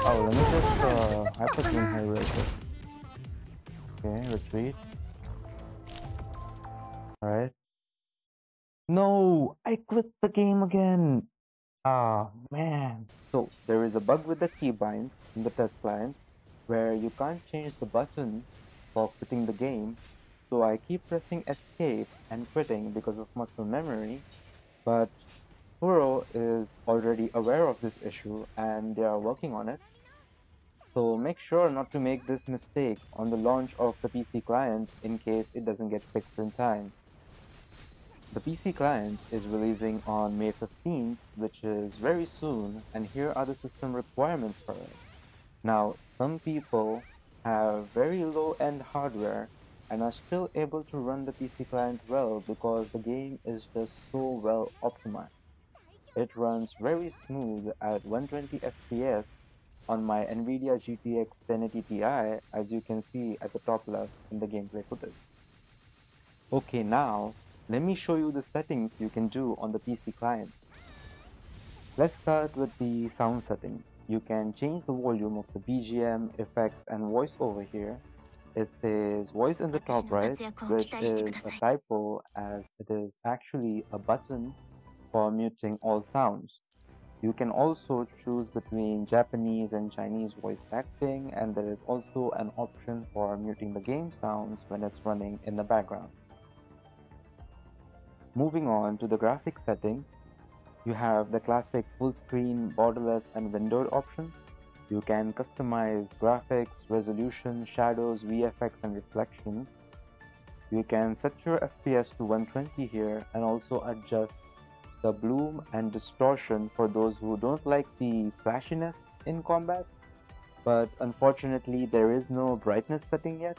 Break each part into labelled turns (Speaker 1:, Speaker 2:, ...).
Speaker 1: Oh, let me just uh,
Speaker 2: hyperteam
Speaker 1: her real quick. Okay, retreat. Alright. No! I quit the game again! Ah, oh, man. So, there is a bug with the keybinds in the test client where you can't change the button for quitting the game. So I keep pressing escape and quitting because of muscle memory, but Kuro is already aware of this issue and they are working on it. So make sure not to make this mistake on the launch of the PC client in case it doesn't get fixed in time. The PC client is releasing on May 15th, which is very soon, and here are the system requirements for it. Now, some people have very low end hardware and are still able to run the PC client well because the game is just so well optimized. It runs very smooth at 120 FPS on my NVIDIA GTX 1080 Ti as you can see at the top left in the gameplay footage. Okay now, let me show you the settings you can do on the PC client. Let's start with the sound settings. You can change the volume of the BGM, effects and voice over here. It says voice in the top right, which is a typo as it is actually a button for muting all sounds. You can also choose between Japanese and Chinese voice acting and there is also an option for muting the game sounds when it's running in the background. Moving on to the graphics setting, you have the classic full screen, borderless and windowed options. You can customize graphics, resolution, shadows, VFX and reflections. You can set your FPS to 120 here and also adjust the bloom and distortion for those who don't like the flashiness in combat. But unfortunately there is no brightness setting yet.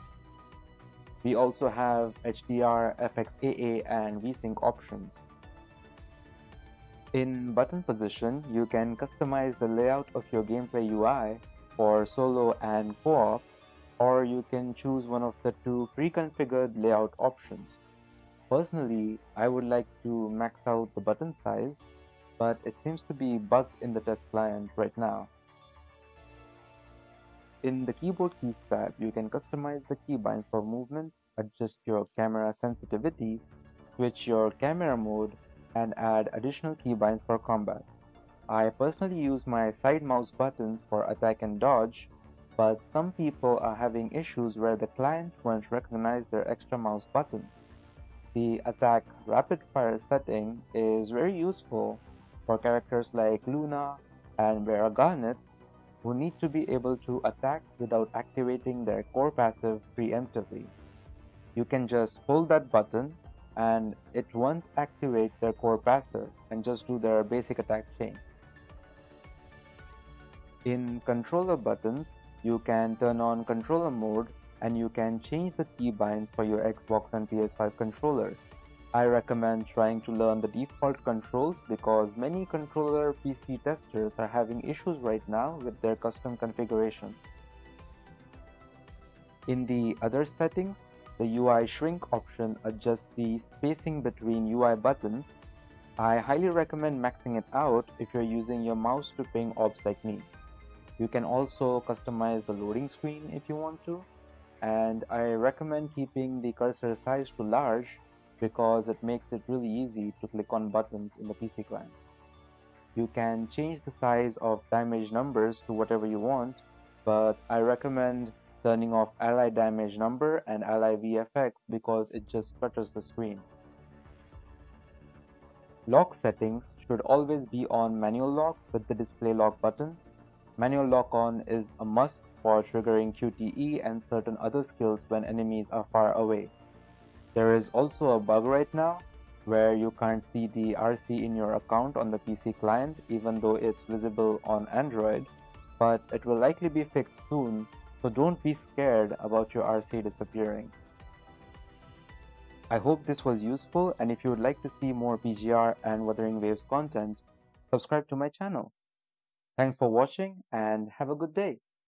Speaker 1: We also have HDR, FXAA and VSync options. In button position, you can customize the layout of your gameplay UI for solo and co-op, or you can choose one of the two pre-configured layout options. Personally, I would like to max out the button size, but it seems to be bugged in the test client right now. In the keyboard keys tab, you can customize the keybinds for movement, adjust your camera sensitivity, switch your camera mode, and add additional keybinds for combat. I personally use my side mouse buttons for attack and dodge, but some people are having issues where the client won't recognize their extra mouse button. The attack rapid fire setting is very useful for characters like Luna and Vera Garnet who need to be able to attack without activating their core passive preemptively. You can just hold that button and it won't activate their core passive and just do their basic attack chain. In controller buttons, you can turn on controller mode and you can change the keybinds for your Xbox and PS5 controllers. I recommend trying to learn the default controls because many controller PC testers are having issues right now with their custom configurations. In the other settings, the UI shrink option adjusts the spacing between UI buttons. I highly recommend maxing it out if you're using your mouse to ping orbs like me. You can also customize the loading screen if you want to, and I recommend keeping the cursor size to large because it makes it really easy to click on buttons in the PC client. You can change the size of damage numbers to whatever you want, but I recommend turning off ally damage number and ally VFX because it just clutters the screen. Lock settings should always be on manual lock with the display lock button. Manual lock on is a must for triggering QTE and certain other skills when enemies are far away. There is also a bug right now where you can't see the RC in your account on the PC client even though it's visible on Android, but it will likely be fixed soon, so don't be scared about your RC disappearing. I hope this was useful and if you would like to see more PGR and Wuthering Waves content, subscribe to my channel. Thanks for watching and have a good day.